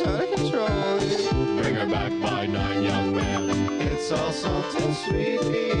out of control. Bring her back by nine, young man. It's all salt and sweet.